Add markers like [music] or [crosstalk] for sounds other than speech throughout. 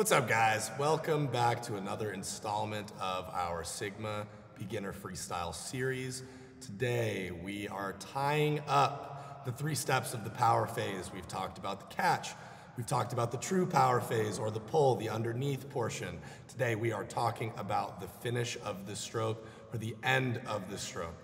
What's up, guys? Welcome back to another installment of our Sigma Beginner Freestyle series. Today, we are tying up the three steps of the power phase. We've talked about the catch, we've talked about the true power phase or the pull, the underneath portion. Today, we are talking about the finish of the stroke or the end of the stroke.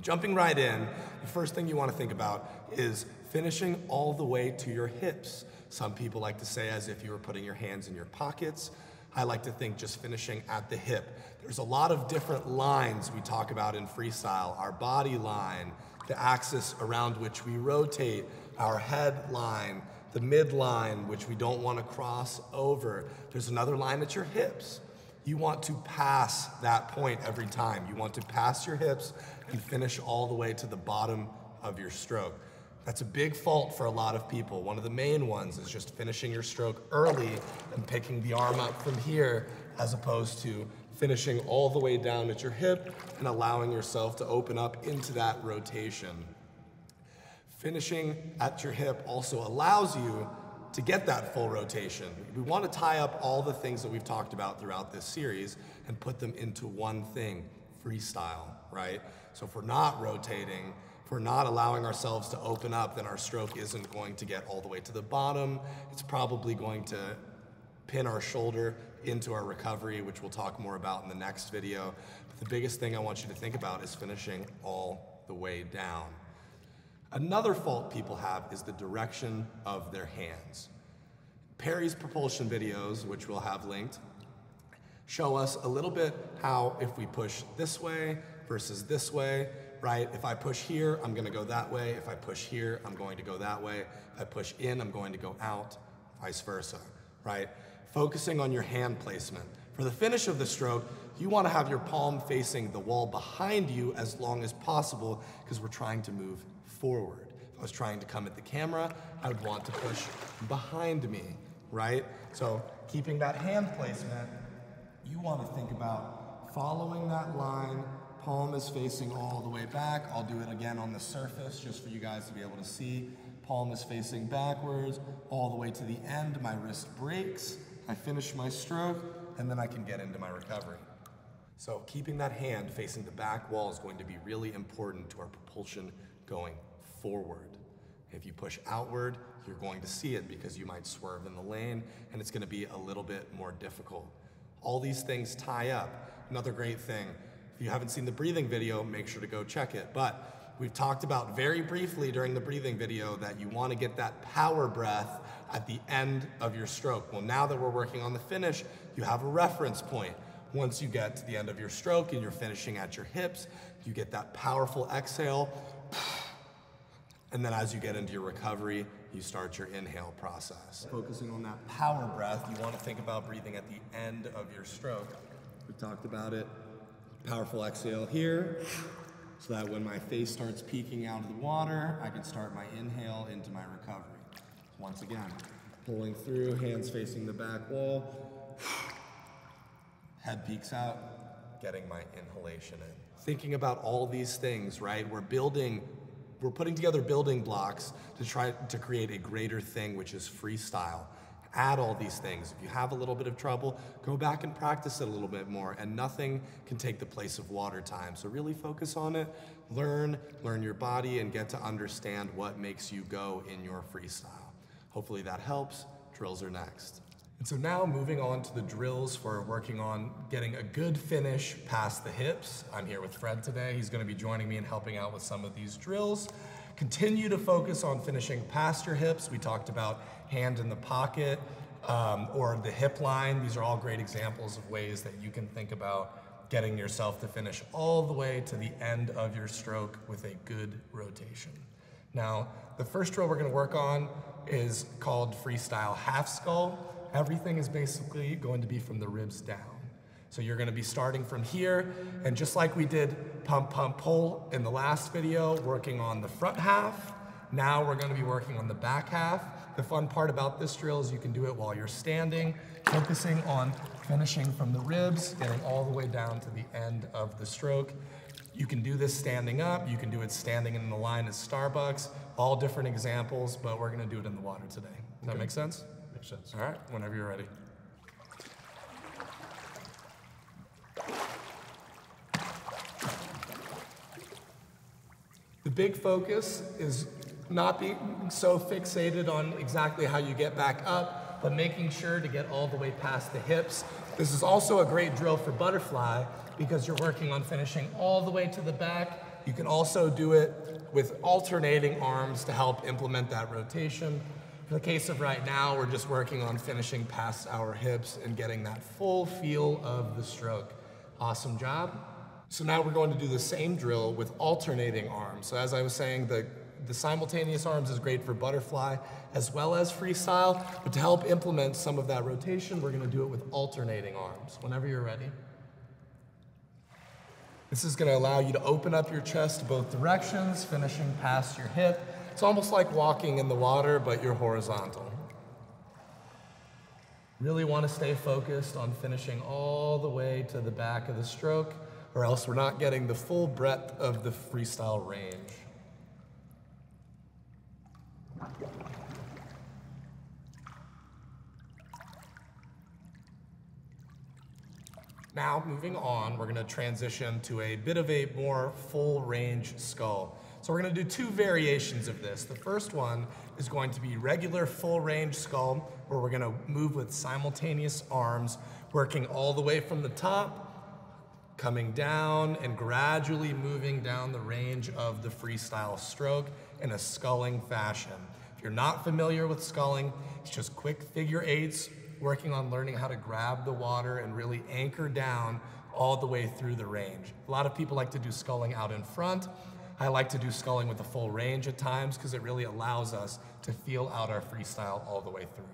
Jumping right in, the first thing you want to think about is finishing all the way to your hips. Some people like to say as if you were putting your hands in your pockets. I like to think just finishing at the hip. There's a lot of different lines we talk about in freestyle. Our body line, the axis around which we rotate, our head line, the midline, which we don't want to cross over. There's another line at your hips. You want to pass that point every time. You want to pass your hips and finish all the way to the bottom of your stroke. That's a big fault for a lot of people. One of the main ones is just finishing your stroke early and picking the arm up from here as opposed to finishing all the way down at your hip and allowing yourself to open up into that rotation. Finishing at your hip also allows you to get that full rotation. We want to tie up all the things that we've talked about throughout this series and put them into one thing, freestyle, right? So if we're not rotating, if we're not allowing ourselves to open up, then our stroke isn't going to get all the way to the bottom. It's probably going to pin our shoulder into our recovery, which we'll talk more about in the next video. But the biggest thing I want you to think about is finishing all the way down. Another fault people have is the direction of their hands. Perry's propulsion videos, which we'll have linked, show us a little bit how if we push this way versus this way, right? If I push here, I'm gonna go that way. If I push here, I'm going to go that way. If I push in, I'm going to go out, vice versa, right? Focusing on your hand placement. For the finish of the stroke, you wanna have your palm facing the wall behind you as long as possible because we're trying to move forward. If I was trying to come at the camera, I would want to push behind me, right? So keeping that hand placement, you wanna think about following that line Palm is facing all the way back. I'll do it again on the surface just for you guys to be able to see. Palm is facing backwards all the way to the end. My wrist breaks. I finish my stroke and then I can get into my recovery. So keeping that hand facing the back wall is going to be really important to our propulsion going forward. If you push outward, you're going to see it because you might swerve in the lane and it's going to be a little bit more difficult. All these things tie up. Another great thing, if you haven't seen the breathing video, make sure to go check it. But we've talked about very briefly during the breathing video that you want to get that power breath at the end of your stroke. Well, now that we're working on the finish, you have a reference point. Once you get to the end of your stroke and you're finishing at your hips, you get that powerful exhale. [sighs] And then as you get into your recovery, you start your inhale process. Focusing on that power breath, you want to think about breathing at the end of your stroke. We talked about it Powerful exhale here, so that when my face starts peeking out of the water, I can start my inhale into my recovery. Once again, pulling through, hands facing the back wall, head peeks out, getting my inhalation in. Thinking about all these things, right? We're building, we're putting together building blocks to try to create a greater thing, which is freestyle add all these things. If you have a little bit of trouble, go back and practice it a little bit more, and nothing can take the place of water time. So really focus on it, learn, learn your body, and get to understand what makes you go in your freestyle. Hopefully that helps. Drills are next. And so now moving on to the drills for working on getting a good finish past the hips. I'm here with Fred today. He's gonna be joining me and helping out with some of these drills. Continue to focus on finishing past your hips. We talked about hand in the pocket um, or the hip line. These are all great examples of ways that you can think about getting yourself to finish all the way to the end of your stroke with a good rotation. Now, the first drill we're gonna work on is called freestyle half scull. Everything is basically going to be from the ribs down. So you're gonna be starting from here, and just like we did pump, pump, pull in the last video, working on the front half, now we're gonna be working on the back half. The fun part about this drill is you can do it while you're standing, focusing on finishing from the ribs, getting all the way down to the end of the stroke. You can do this standing up, you can do it standing in the line at Starbucks, all different examples, but we're gonna do it in the water today. Does okay. that make sense? Makes sense. All right, whenever you're ready. The big focus is not being so fixated on exactly how you get back up, but making sure to get all the way past the hips. This is also a great drill for butterfly because you're working on finishing all the way to the back. You can also do it with alternating arms to help implement that rotation. In the case of right now, we're just working on finishing past our hips and getting that full feel of the stroke. Awesome job. So now we're going to do the same drill with alternating arms. So as I was saying, the, the simultaneous arms is great for butterfly as well as freestyle, but to help implement some of that rotation, we're gonna do it with alternating arms. Whenever you're ready. This is gonna allow you to open up your chest both directions, finishing past your hip. It's almost like walking in the water, but you're horizontal. Really want to stay focused on finishing all the way to the back of the stroke, or else we're not getting the full breadth of the freestyle range. Now, moving on, we're gonna transition to a bit of a more full range scull. So we're gonna do two variations of this. The first one is going to be regular full range scull, where we're gonna move with simultaneous arms, working all the way from the top, coming down and gradually moving down the range of the freestyle stroke in a sculling fashion. If you're not familiar with sculling, it's just quick figure eights working on learning how to grab the water and really anchor down all the way through the range. A lot of people like to do sculling out in front. I like to do sculling with the full range at times because it really allows us to feel out our freestyle all the way through.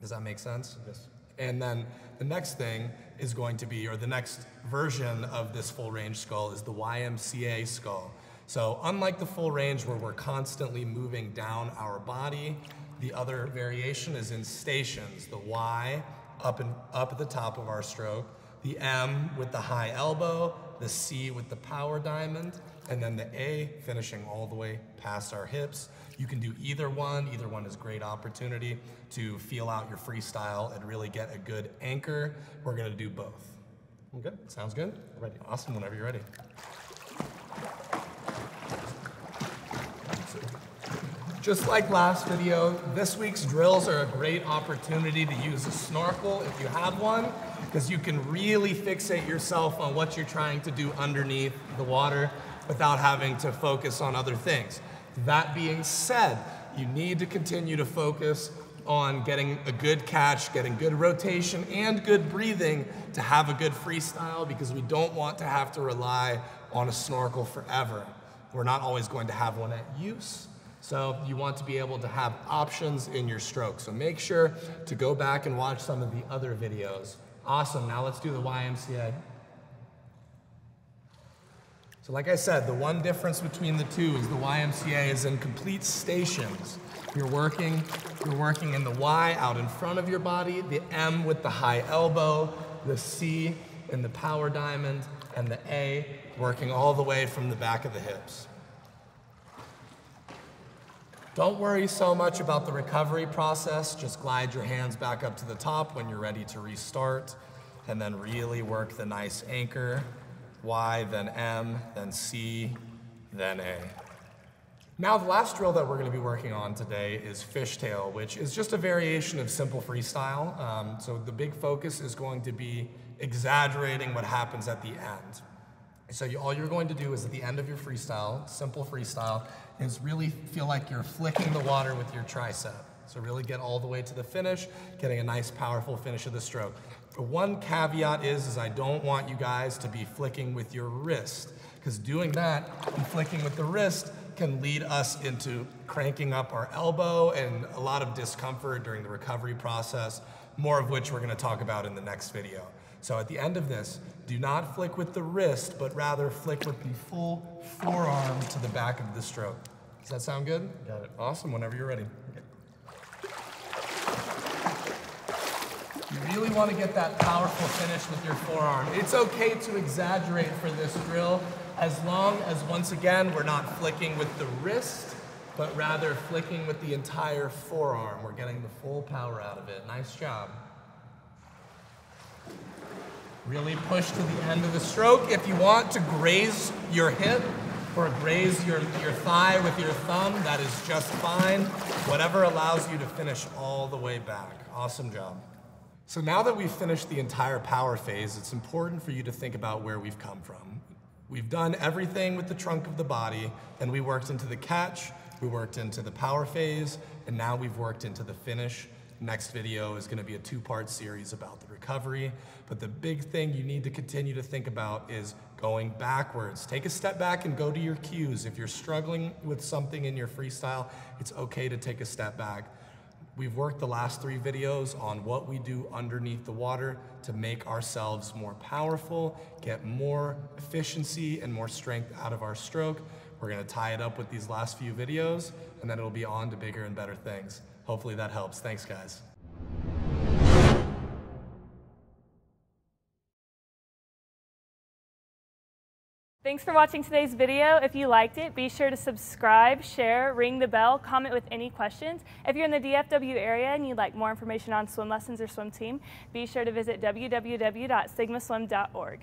Does that make sense? Yes. And then the next thing is going to be, or the next version of this full range scull is the YMCA scull. So unlike the full range where we're constantly moving down our body, the other variation is in stations. The Y up and up at the top of our stroke, the M with the high elbow, the C with the power diamond, and then the A finishing all the way past our hips. You can do either one. Either one is great opportunity to feel out your freestyle and really get a good anchor. We're gonna do both. Okay, sounds good? Ready. Awesome, whenever you're ready. Just like last video, this week's drills are a great opportunity to use a snorkel if you have one, because you can really fixate yourself on what you're trying to do underneath the water without having to focus on other things. That being said, you need to continue to focus on getting a good catch, getting good rotation, and good breathing to have a good freestyle because we don't want to have to rely on a snorkel forever. We're not always going to have one at use. So you want to be able to have options in your stroke. So make sure to go back and watch some of the other videos. Awesome, now let's do the YMCA. So like I said, the one difference between the two is the YMCA is in complete stations. You're working, you're working in the Y out in front of your body, the M with the high elbow, the C in the power diamond, and the A working all the way from the back of the hips. Don't worry so much about the recovery process. Just glide your hands back up to the top when you're ready to restart. And then really work the nice anchor. Y, then M, then C, then A. Now the last drill that we're going to be working on today is fishtail, which is just a variation of simple freestyle. Um, so the big focus is going to be exaggerating what happens at the end. So you, all you're going to do is at the end of your freestyle, simple freestyle, is really feel like you're flicking the water with your tricep. So really get all the way to the finish, getting a nice powerful finish of the stroke. The one caveat is, is I don't want you guys to be flicking with your wrist because doing that and flicking with the wrist can lead us into cranking up our elbow and a lot of discomfort during the recovery process, more of which we're gonna talk about in the next video. So at the end of this, do not flick with the wrist, but rather flick with the full forearm to the back of the stroke. Does that sound good? Got it. Awesome, whenever you're ready. You really want to get that powerful finish with your forearm. It's okay to exaggerate for this drill as long as, once again, we're not flicking with the wrist, but rather flicking with the entire forearm. We're getting the full power out of it. Nice job. Really push to the end of the stroke. If you want to graze your hip or graze your, your thigh with your thumb, that is just fine. Whatever allows you to finish all the way back. Awesome job. So now that we've finished the entire power phase, it's important for you to think about where we've come from. We've done everything with the trunk of the body, and we worked into the catch, we worked into the power phase, and now we've worked into the finish. Next video is gonna be a two-part series about the recovery, but the big thing you need to continue to think about is going backwards. Take a step back and go to your cues. If you're struggling with something in your freestyle, it's okay to take a step back. We've worked the last three videos on what we do underneath the water to make ourselves more powerful, get more efficiency and more strength out of our stroke. We're gonna tie it up with these last few videos and then it'll be on to bigger and better things. Hopefully that helps. Thanks guys. Thanks for watching today's video. If you liked it, be sure to subscribe, share, ring the bell, comment with any questions. If you're in the DFW area and you'd like more information on swim lessons or swim team, be sure to visit www.sigmaswim.org.